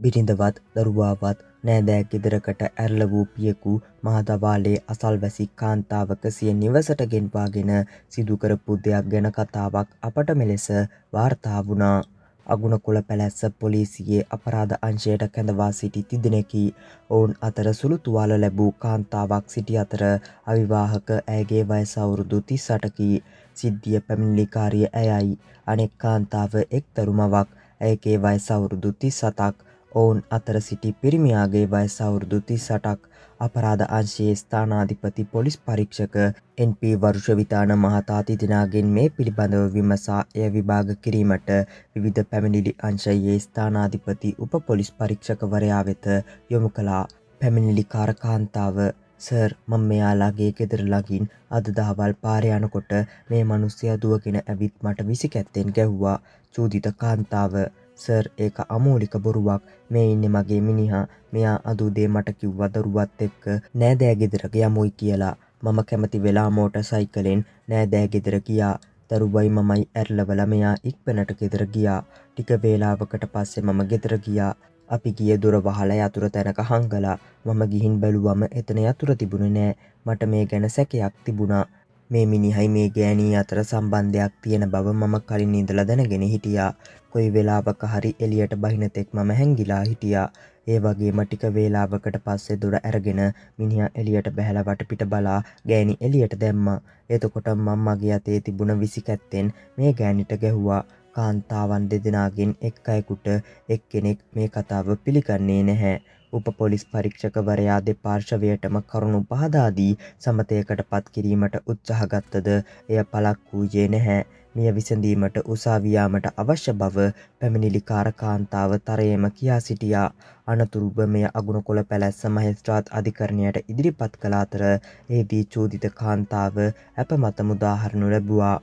බිරිඳවත් දරුවාවත් නෑදෑ ගෙදරකට ඇරල වූ පියෙකු මහදවාලේ අසල්වැසි කාන්තාවක සිය නිවසට ගෙන්වාගෙන සිදුකරපු දෙයක් ගැන කතාවක් අපට මෙලෙස වාර්තා වුණා. අගුණකොළ පැලැස්ස පොලිසියේ අපරාධ අංශයට කැඳවා සිටි තිදෙනෙකි. ඔවුන් අතර සුළු තුවාල ලැබූ කාන්තාවක් සිටි අතර අවිවාහක ඇයගේ වයස අවුරුදු 38කි. සිද්ධිය පැමිණිලිකාරිය ඇයයි. අනෙක් කාන්තාව එක් දරු මවක්. ඇයගේ වයස අවුරුදු 37ක්. ඔවුන් අතර සිටි පිරිමියාගේ වයස අවුරුදු 38ක්. අපරාධ අංශයේ ස්ථානාධිපති පොලිස් පරීක්ෂක එන්.පී. වරුෂවිතාන මහතා තිදෙනාගෙන් මේ පිළිබඳව විමසා එය විභාග කිරීමට විවිධ පැමිණිලි අංශයේ ස්ථානාධිපති උප පොලිස් පරීක්ෂකවරයා වෙත යොමු කළා. පැමිණිලිකාර කාන්තාව සර් මම මෙයාලාගේ ගෙදර ළඟින් අද දහවල් පාරේ යනකොට මේ මනුස්සයා දුවගෙන ඇවිත් මට විසිකැත්තෙන් ගැහුවා. චූදිත කාන්තාව සර් ඒක අමූලික බොරුවක්. මේ ඉන්නේ මගේ මිනිහා. මෙයා අද උදේ මට කිව්වා දරුවත් එක්ක නෑදෑ ගෙදරක යමුයි කියලා. මම කැමති වෙලා මෝටර් සයිකලෙන් නෑදෑ ගෙදර ගියා. දරුවයි මමයි ඇරලවලා මෙයා ඉක්මනට ගෙදර ගියා. ටික වේලාවකට පස්සේ මම ගෙදර ගියා. අපි ගිය දොර වහලා යතුර තැනක හංගලා මම ගිහින් බැලුවම එතන යතුර තිබුණේ නෑ. මට මේ ගැන සැකයක් තිබුණා. මේ මිනිහයි මේ ගෑණී අතර සම්බන්ධයක් තියෙන බව මම කලින් ඉඳලා දැනගෙන හිටියා. කොයි වෙලාවක හරි එළියට බහින තෙක් මම හැංගිලා හිටියා. ඒ වගේම ටික වේලාවකට පස්සේ දොර ඇරගෙන මිනිහා එළියට බැහැලා වටපිට බලා ගෑණි එළියට දැම්මා. එතකොට මම මගේ අතේ තිබුණ විසිකැත්තෙන් මේ ගෑණිට ගැහුවා. කාන්තාවන් දෙදෙනාගෙන් එක් අයෙකුට එක්කෙනෙක් මේ කතාව පිළිගන්නේ නැහැ. උප පොලිස් පරීක්ෂකවරයා දෙපාර්ශවයටම කරුණු පහදා දී සමතයකට පත් කිරීමට උත්සාහ ගත්තද එය පළක් වූයේ නැහැ. මෙය විසඳීමට උසාවි යාමට අවශ්‍ය බව පැමිණිලිකාර කාන්තාව තරයේම කියා සිටියා. අනතුරුව මෙය අගුණකොළ පැලැස්ස මහේස්ත්‍රාත් අධිකරණයට ඉදිරිපත් කළ අතර එහිදී චෝදිත කාන්තාව අප මත මුදාහරිනු ලැබුවා.